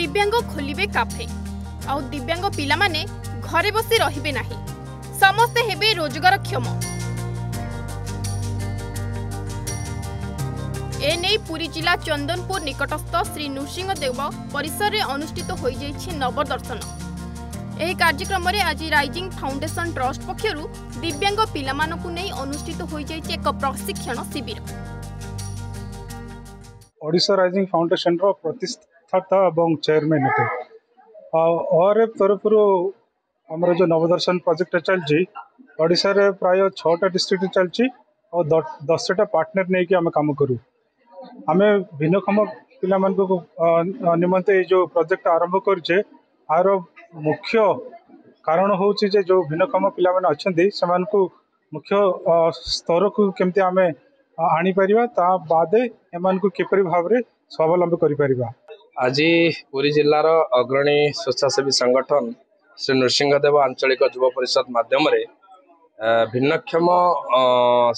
ଦିବ୍ୟାଙ୍ଗ ଖୋଲିବେ କାଫେ ଆଉ ଦିବ୍ୟାଙ୍ଗ ପିଲାମାନେ ଘରେ ବସି ରହିବେ ନାହିଁ ସମସ୍ତେ ହେବେ ରୋଜଗାରକ୍ଷମ এনে পুরী জেলা চন্দনপুর নিকটস্থ শ্রী নৃসিংহদেব পরিসরের অনুষ্ঠিত হয়ে যাই নবদর্শন এই কার্যক্রমে আজ রাইজিং ফাউন্ডেসন ট্রষ্ট পক্ষ দিব্যাঙ্গ পিলা অনুষ্ঠিত হয়ে যাই এক প্রশিক্ষণ শিবির ওড়শা রাইজিং ফাউন্ডেসন প্রতিষ্ঠা कथबार्ता और चेयरमैन अटे आर एफ तरफ आम जो नवदर्शन प्रोजेक्ट चलती ओडार प्राय छा डिस्ट्रिक्ट चलती और दस टा पार्टनर नहीं कि आम कम करूँ आम भिन्नक्षम पा मान निमें जो प्रोजेक्ट आरंभ कर मुख्य कारण हूँ जो भिन्नक्षम पा अच्छा से मुख्य स्तर को कमी आम आनी पार ता को किपर भाव स्वावलम्बी कर ଆଜି ପୁରୀ ଜିଲ୍ଲାର ଅଗ୍ରଣୀ ସ୍ୱେଚ୍ଛାସେବୀ ସଂଗଠନ ଶ୍ରୀ ନୃସିଂହଦେବ ଆଞ୍ଚଳିକ ଯୁବ ପରିଷଦ ମାଧ୍ୟମରେ ଭିନ୍ନକ୍ଷମ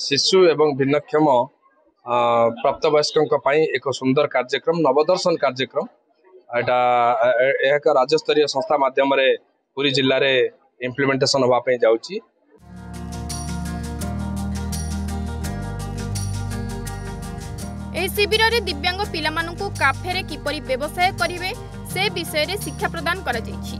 ଶିଶୁ ଏବଂ ଭିନ୍ନକ୍ଷମ ପ୍ରାପ୍ତବୟସ୍କଙ୍କ ପାଇଁ ଏକ ସୁନ୍ଦର କାର୍ଯ୍ୟକ୍ରମ ନବଦର୍ଶନ କାର୍ଯ୍ୟକ୍ରମ ଏଇଟା ଏହା ଏକ ରାଜ୍ୟସ୍ତରୀୟ ସଂସ୍ଥା ମାଧ୍ୟମରେ ପୁରୀ ଜିଲ୍ଲାରେ ଇମ୍ପ୍ଲିମେଣ୍ଟେସନ୍ ହେବା ପାଇଁ ଯାଉଛି ଏହି ଶିବିରରେ ଦିବ୍ୟାଙ୍ଗ ପିଲାମାନଙ୍କୁ କାଫେରେ କିପରି ବ୍ୟବସାୟ କରିବେ ସେ ବିଷୟରେ ଶିକ୍ଷା ପ୍ରଦାନ କରାଯାଇଛି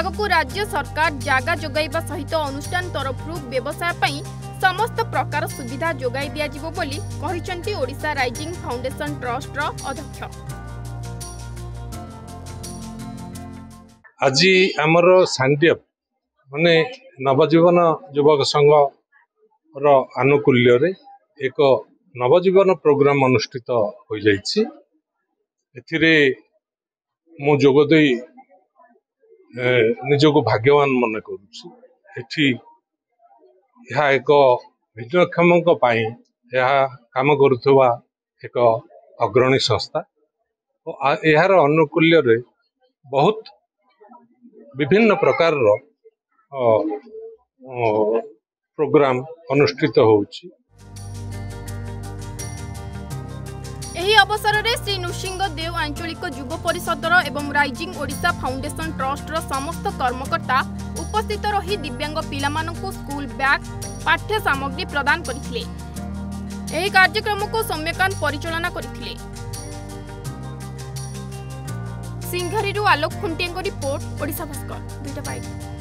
ଆଗକୁ ରାଜ୍ୟ ସରକାର ଜାଗା ଯୋଗାଇବା ସହିତ ଅନୁଷ୍ଠାନ ତରଫରୁ ବ୍ୟବସାୟ ପାଇଁ ସମସ୍ତ ପ୍ରକାର ସୁବିଧା ଯୋଗାଇ ଦିଆଯିବ ବୋଲି କହିଛନ୍ତି ଓଡ଼ିଶା ରାଇଜିଂ ଫାଉଣ୍ଡେସନ ଟ୍ରଷ୍ଟର ଅଧ୍ୟକ୍ଷ ଆଜି ଆମର ସାଣ୍ଡିଅପ ମାନେ ନବଜୀବନ ଯୁବକ ସଂଘର ଆନୁକୂଲ୍ୟରେ ଏକ ନବଜୀବନ ପ୍ରୋଗ୍ରାମ ଅନୁଷ୍ଠିତ ହୋଇଯାଇଛି ଏଥିରେ ମୁଁ ଯୋଗ ଦେଇ ନିଜକୁ ଭାଗ୍ୟବାନ ମନେ କରୁଛି ଏଠି ଏହା ଏକ ଭିନ୍ନକ୍ଷମଙ୍କ ପାଇଁ ଏହା କାମ କରୁଥିବା ଏକ ଅଗ୍ରଣୀ ସଂସ୍ଥା ଓ ଏହାର ଅନୁକୂଲ୍ୟରେ ବହୁତ ବିଭିନ୍ନ ପ୍ରକାରର ପ୍ରୋଗ୍ରାମ ଅନୁଷ୍ଠିତ ହେଉଛି অবসরের শ্রী নৃসিংহদেব আঞ্চলিক যুব পরিষদর এবং রাইজিং ওড়শা ফাউন্ডেসন ট্রষ্টর সমস্ত কর্মকর্তা উপস্থিত রহি দিব্যাঙ্গ পিলা স্কুল ব্যাগ পাঠ্য সামগ্রী প্রদান করে এই কার্যক্রমকে সৌম্যকান্ত পরিচালনা করে সিংহারি আলোক খুঁটি রিপোর্ট ওড়শা ভাস্কর দুইটা পাইপ